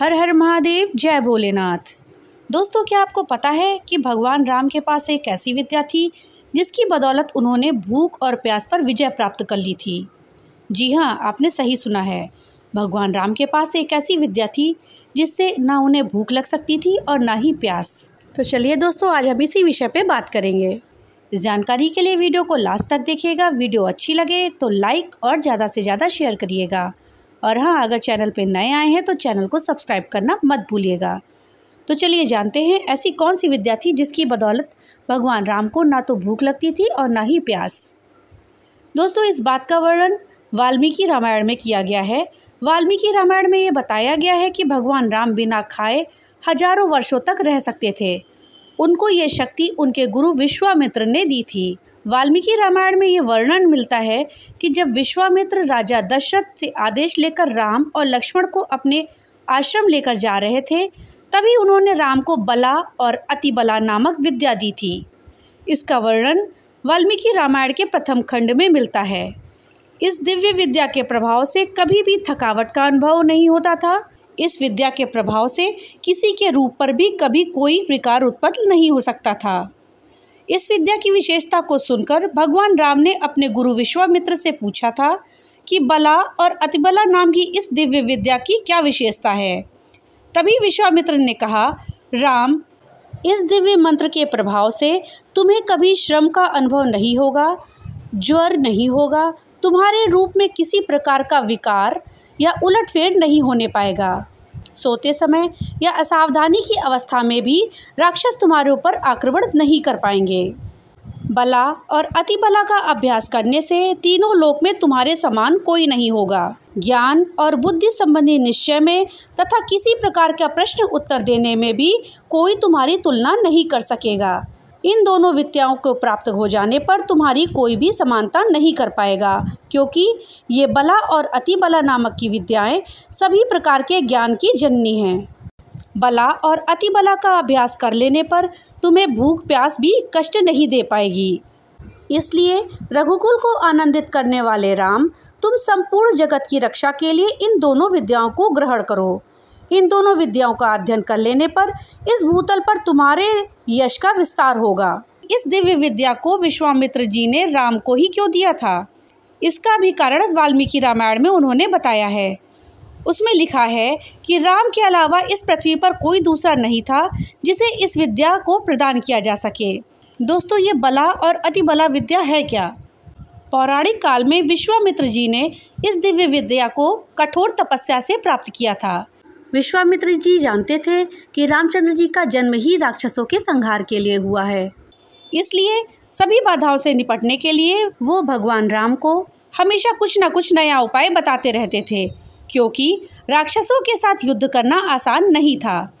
हर हर महादेव, जय भोलेनाथ। दोस्तों, क्या आपको पता है कि भगवान राम के पास एक ऐसी विद्या थी, जिसकी बदौलत उन्होंने भूख और प्यास पर विजय प्राप्त कर ली थी? जी हाँ आपने सही सुना है। भगवान राम के पास एक ऐसी विद्या थी, जिससे ना उन्हें भूख लग सकती थी और ना ही प्यास। तो चलिए दोस्तों, आज हम इसी विषय पे बात करेंगे। इस जानकारी के लिए वीडियो को लास्ट तक देखिएगा। वीडियो अच्छी लगे तो लाइक और ज़्यादा से ज़्यादा शेयर करिएगा। और हाँ अगर चैनल पर नए आए हैं तो चैनल को सब्सक्राइब करना मत भूलिएगा। तो चलिए जानते हैं, ऐसी कौन सी विद्या थी जिसकी बदौलत भगवान राम को ना तो भूख लगती थी और ना ही प्यास? दोस्तों, इस बात का वर्णन वाल्मीकि रामायण में किया गया है। वाल्मीकि रामायण में ये बताया गया है कि भगवान राम बिना खाए हज़ारों वर्षों तक रह सकते थे। उनको ये शक्ति उनके गुरु विश्वामित्र ने दी थी। वाल्मीकि रामायण में ये वर्णन मिलता है कि जब विश्वामित्र राजा दशरथ से आदेश लेकर राम और लक्ष्मण को अपने आश्रम लेकर जा रहे थे, तभी उन्होंने राम को बला और अतिबला नामक विद्या दी थी। इसका वर्णन वाल्मीकि रामायण के प्रथम खंड में मिलता है। इस दिव्य विद्या के प्रभाव से कभी भी थकावट का अनुभव नहीं होता था। इस विद्या के प्रभाव से किसी के रूप पर भी कभी कोई विकार उत्पन्न नहीं हो सकता था। इस विद्या की विशेषता को सुनकर भगवान राम ने अपने गुरु विश्वामित्र से पूछा था कि बला और अतिबला नाम की इस दिव्य विद्या की क्या विशेषता है? तभी विश्वामित्र ने कहा, राम, इस दिव्य मंत्र के प्रभाव से तुम्हें कभी श्रम का अनुभव नहीं होगा, ज्वर नहीं होगा, तुम्हारे रूप में किसी प्रकार का विकार या उलटफेर नहीं होने पाएगा। सोते समय या असावधानी की अवस्था में भी राक्षस तुम्हारे ऊपर आक्रमण नहीं कर पाएँगे। बला और अति बला का अभ्यास करने से तीनों लोक में तुम्हारे समान कोई नहीं होगा। ज्ञान और बुद्धि संबंधी निश्चय में तथा किसी प्रकार का प्रश्न उत्तर देने में भी कोई तुम्हारी तुलना नहीं कर सकेगा। इन दोनों विद्याओं को प्राप्त हो जाने पर तुम्हारी कोई भी समानता नहीं कर पाएगा, क्योंकि ये बला और अति बला नामक की विद्याएँ सभी प्रकार के ज्ञान की जननी हैं। बला और अति बला का अभ्यास कर लेने पर तुम्हें भूख प्यास भी कष्ट नहीं दे पाएगी। इसलिए रघुकुल को आनंदित करने वाले राम, तुम संपूर्ण जगत की रक्षा के लिए इन दोनों विद्याओं को ग्रहण करो। इन दोनों विद्याओं का अध्ययन कर लेने पर इस भूतल पर तुम्हारे यश का विस्तार होगा। इस दिव्य विद्या को विश्वामित्र जी ने राम को ही क्यों दिया था? इसका भी कारण वाल्मीकि रामायण में उन्होंने बताया है। उसमें लिखा है कि राम के अलावा इस पृथ्वी पर कोई दूसरा नहीं था जिसे इस विद्या को प्रदान किया जा सके। दोस्तों, ये बला और अति बला विद्या है क्या? पौराणिक काल में विश्वामित्र जी ने इस दिव्य विद्या को कठोर तपस्या से प्राप्त किया था। विश्वामित्र जी जानते थे कि रामचंद्र जी का जन्म ही राक्षसों के संहार के लिए हुआ है। इसलिए सभी बाधाओं से निपटने के लिए वो भगवान राम को हमेशा कुछ न कुछ नया उपाय बताते रहते थे, क्योंकि राक्षसों के साथ युद्ध करना आसान नहीं था।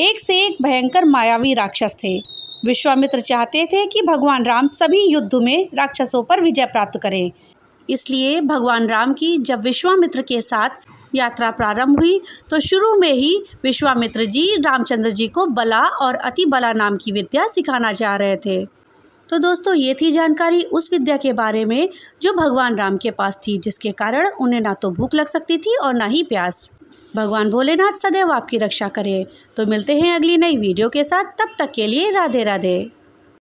एक से एक भयंकर मायावी राक्षस थे। विश्वामित्र चाहते थे कि भगवान राम सभी युद्ध में राक्षसों पर विजय प्राप्त करें। इसलिए भगवान राम की जब विश्वामित्र के साथ यात्रा प्रारंभ हुई तो शुरू में ही विश्वामित्र जी रामचंद्र जी को बला और अति बला नाम की विद्या सिखाना चाह रहे थे। तो दोस्तों, ये थी जानकारी उस विद्या के बारे में जो भगवान राम के पास थी, जिसके कारण उन्हें ना तो भूख लग सकती थी और ना ही प्यास। भगवान भोलेनाथ सदैव आपकी रक्षा करें। तो मिलते हैं अगली नई वीडियो के साथ। तब तक के लिए राधे राधे